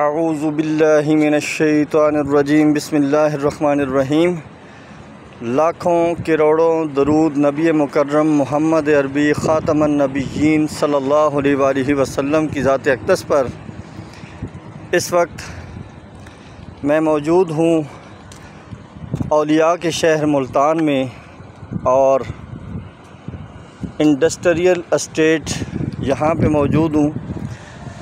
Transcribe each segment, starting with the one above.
اعوذ باللہ من الشیطان الرجیم بسم اللہ الرحمن الرحیم لاکھوں کروڑوں درود نبی مکرم محمد عربی خاتم النبیین صلی اللہ علیہ وآلہ وسلم کی ذات اقدس پر. اس وقت میں موجود ہوں اولیاء کے شہر ملتان میں اور انڈسٹریل اسٹیٹ یہاں پہ موجود ہوں.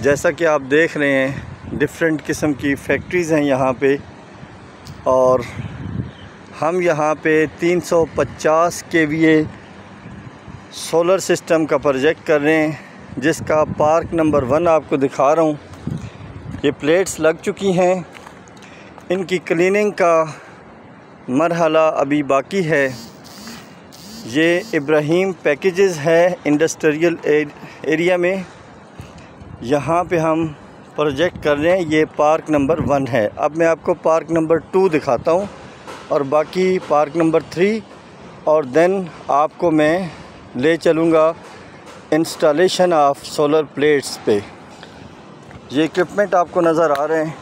جیسا کہ آپ دیکھ رہے ہیں ڈفرینٹ قسم کی فیکٹریز ہیں یہاں پہ۔ اور ہم یہاں پہ تین سو پچاس K V A solar system کا پروجیکٹ کر رہے ہیں، جس کا پارک نمبر ون آپ کو دکھا رہا ہوں۔ یہ پلیٹس لگ چکی ہیں۔ ان کی کلیننگ کا مرحلہ ابھی باقی ہے۔ یہ ابراہیم پیکیجز ہے انڈسٹریل ایریا میں۔ یہاں پہ ہم پروجیکٹ کر رہے ہیں، یہ پارک نمبر ون ہے۔ اب میں آپ کو پارک نمبر ٹو دکھاتا ہوں اور باقی پارک نمبر تھری اور دین آپ کو میں لے چلوں گا انسٹالیشن آف سولر پلیٹس پہ۔ یہ اکوپمنٹ آپ کو نظر آ رہے ہیں۔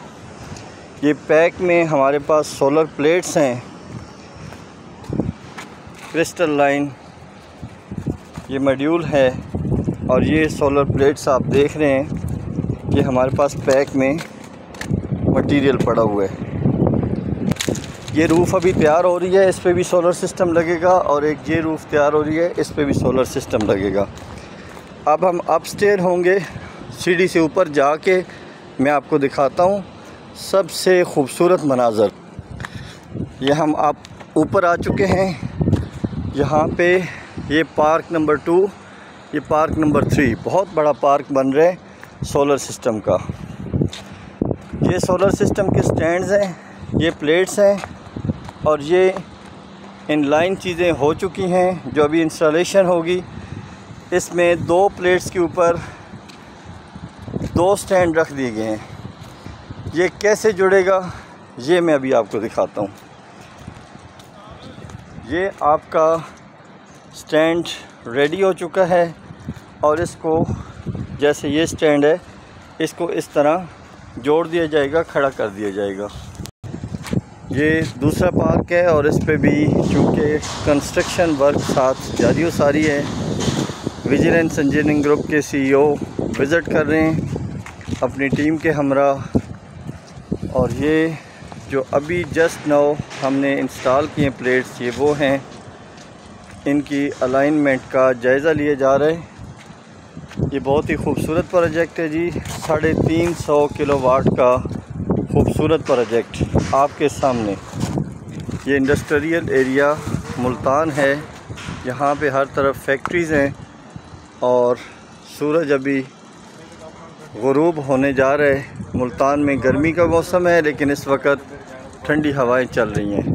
یہ پیک میں ہمارے پاس سولر پلیٹس ہیں۔ کرسٹل لائن یہ میڈیول ہے اور یہ سولر پلیٹس آپ دیکھ رہے ہیں۔ یہ ہمارے پاس پیک میں مٹیریل پڑا ہوا ہے۔ یہ روف ابھی تیار ہو رہی ہے، اس پہ بھی سولر سسٹم لگے گا اور ایک یہ روف تیار ہو رہی ہے، اس پہ بھی سولر سسٹم لگے گا۔ اب ہم اپ سٹیئر ہوں گے سیڑھی سے اوپر جا کے میں آپ کو دکھاتا ہوں۔ سب سے خوبصورت مناظر۔ یہ ہم آپ اوپر آ چکے ہیں۔ یہاں پہ یہ پارک نمبر ٹو، یہ پارک نمبر تھری۔ بہت بڑا پارک بن رہے سولر سسٹم کا۔ یہ سولر سسٹم کے سٹینڈز ہیں، یہ پلیٹس ہیں اور یہ ان لائن چیزیں ہو چکی ہیں جو ابھی انسٹالیشن ہوگی۔ اس میں دو پلیٹس کے اوپر دو سٹینڈ رکھ دیے گئے ہیں۔ یہ کیسے جڑے گا، یہ میں ابھی آپ کو دکھاتا ہوں۔ یہ آپ کا سٹینڈ ریڈی ہو چکا ہے اور اس کو جیسے یہ سٹینڈ ہے، اس کو اس طرح جوڑ دیا جائے گا، کھڑا کر دیا جائے گا۔ یہ دوسرا پارک ہے اور اس پہ بھی چونکہ کنسٹرکشن ورک ساتھ جاری و ساری ہے ویجیلنس انجینئرنگ گروپ کے سی ای او وزٹ کر رہے ہیں، اپنی ٹیم کے ہمراہ۔ اور یہ جو ابھی جسٹ نو ہم نے انسٹال کیے پلیٹس، یہ وہ ہیں۔ ان کی الائنمنٹ کا جائزہ لیے جا رہے ہیں یہ بہت ہی خوبصورت پروجیکٹ ہے جی ساڑھے تین سو کلو واٹ کا خوبصورت پروجیکٹ آپ کے سامنے۔ یہ انڈسٹریل ایریا ملتان ہے، یہاں پہ ہر طرف فیکٹریز ہیں اور سورج ابھی غروب ہونے جا رہے ملتان میں گرمی کا موسم ہے، لیکن اس وقت ٹھنڈی ہوائیں چل رہی ہیں۔